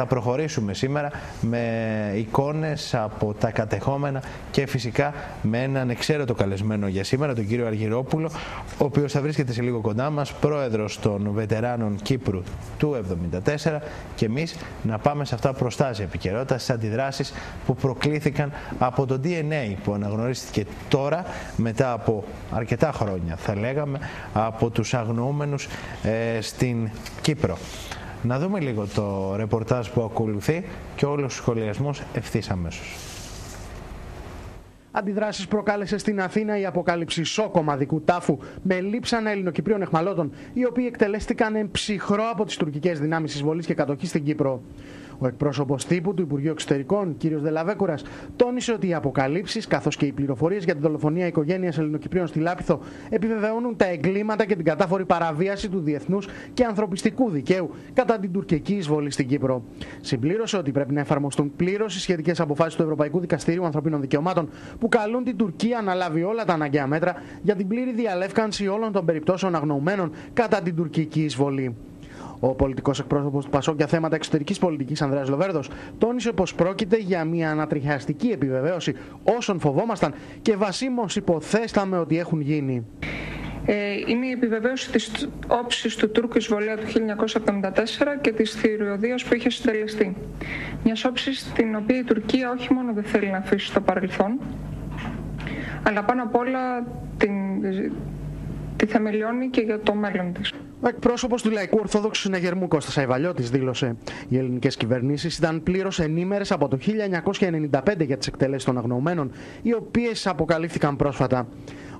θα προχωρήσουμε σήμερα με εικόνες από τα κατεχόμενα και φυσικά με έναν εξαίρετο καλεσμένο για σήμερα, τον κύριο Αργυρόπουλο, ο οποίος θα βρίσκεται σε λίγο κοντά μας, πρόεδρος των βετεράνων Κύπρου του 1974 και εμείς να πάμε σε αυτά προστάζει επικαιρότητα, στις αντιδράσεις που προκλήθηκαν από το DNA που αναγνωρίστηκε τώρα μετά από αρκετά χρόνια θα λέγαμε από τους αγνοούμενους ε, στην Κύπρο. Να δούμε λίγο το ρεπορτάζ που ακολουθεί και όλους τους σχολιασμούς ευθύς αμέσως. Αντιδράσεις προκάλεσε στην Αθήνα η αποκάλυψη σοκ ομαδικού τάφου με λείψανα Ελληνοκυπρίων εχμαλώτων, οι οποίοι εκτελέστηκαν ψυχρό από τις τουρκικές δυνάμεις εισβολής και κατοχής στην Κύπρο. Ο εκπρόσωπος τύπου του Υπουργείου Εξωτερικών, κ. Δελαβέκουρας, τόνισε ότι οι αποκαλύψεις καθώς και οι πληροφορίες για την δολοφονία οικογένειας Ελληνοκυπρίων στη Λάπιθο επιβεβαιώνουν τα εγκλήματα και την κατάφορη παραβίαση του διεθνούς και ανθρωπιστικού δικαίου κατά την τουρκική εισβολή στην Κύπρο. Συμπλήρωσε ότι πρέπει να εφαρμοστούν πλήρως οι σχετικές αποφάσεις του Ευρωπαϊκού Δικαστηρίου Ανθρωπίνων Δικαιωμάτων που καλούν την Τουρκία να λάβει όλα τα αναγκαία μέτρα για την πλήρη διαλεύκανση όλων των περιπτώσεων αγνοωμένων κατά την τουρκική εισβολή. Ο πολιτικός εκπρόσωπος του Πασόκ για θέματα εξωτερικής πολιτικής, Ανδρέας Λοβέρδος, τόνισε πως πρόκειται για μια ανατριχιαστική επιβεβαίωση όσων φοβόμασταν και βασίμως υποθέσταμε ότι έχουν γίνει. Ε, είναι η επιβεβαίωση της όψης του Τούρκου εισβολέα του 1974 και της θηριωδίας που είχε συντελεστεί. Μιας όψης την οποία η Τουρκία όχι μόνο δεν θέλει να αφήσει στο παρελθόν, αλλά πάνω απ' όλα την, τη θεμελιώνει και για το μέλλον της. Ο εκπρόσωπος του Λαϊκού Ορθόδοξου Συναγερμού Κώστας Αϊβαλιώτης δήλωσε: Οι ελληνικές κυβερνήσεις ήταν πλήρως ενήμερες από το 1995 για τις εκτελέσεις των αγνοωμένων, οι οποίες αποκαλύφθηκαν πρόσφατα.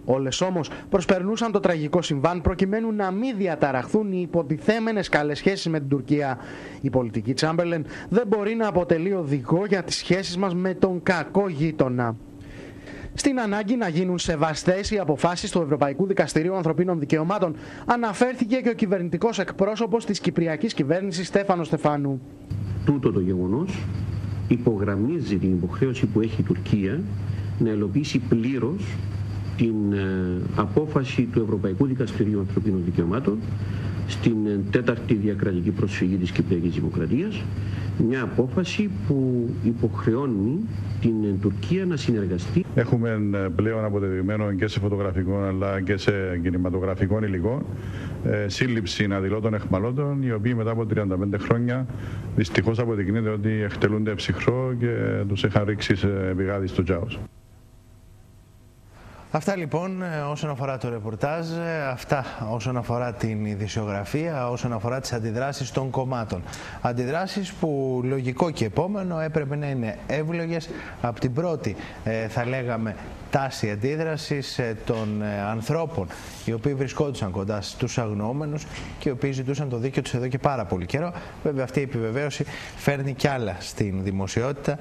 Όλες όμως προσπερνούσαν το τραγικό συμβάν προκειμένου να μην διαταραχθούν οι υποτιθέμενες καλές σχέσεις με την Τουρκία. Η πολιτική Τσάμπερλεν δεν μπορεί να αποτελεί οδηγό για τις σχέσεις μας με τον κακό γείτονα στην ανάγκη να γίνουν σεβαστές οι αποφάσεις του Ευρωπαϊκού Δικαστηρίου Ανθρωπίνων Δικαιωμάτων, αναφέρθηκε και ο κυβερνητικός εκπρόσωπος της Κυπριακής Κυβέρνησης Στέφανο Στεφάνου. Τούτο το γεγονός υπογραμμίζει την υποχρέωση που έχει η Τουρκία να ελοπίσει πλήρως την ε, απόφαση του Ευρωπαϊκού Δικαστηρίου Ανθρωπίνων Δικαιωμάτων στην ε, τέταρτη διακρατική προσφυγή της Κυπριακής Δημοκρατίας μια απόφαση που υποχρεώνει την Τουρκία να συνεργαστεί. Έχουμε ε, πλέον αποδεδειγμένο και σε φωτογραφικό αλλά και σε κινηματογραφικό υλικό ε, σύλληψη αδειλώτων εχμαλώτων οι οποίοι μετά από 35 χρόνια δυστυχώς αποδεικνύεται ότι εκτελούνται ψυχρό και τους είχαν ρίξει σε πηγάδι στο Τζάος. Αυτά λοιπόν ε, όσον αφορά το ρεπορτάζ, ε, αυτά όσον αφορά την ειδησιογραφία, όσον αφορά τις αντιδράσεις των κομμάτων. Αντιδράσεις που λογικό και επόμενο έπρεπε να είναι εύλογες από την πρώτη, ε, θα λέγαμε, τάση αντίδρασης των ανθρώπων οι οποίοι βρισκόντουσαν κοντά στους αγνώμενους και οι οποίοι ζητούσαν το δίκαιο τους εδώ και πάρα πολύ καιρό. Βέβαια αυτή η επιβεβαίωση φέρνει κι άλλα στην δημοσιότητα.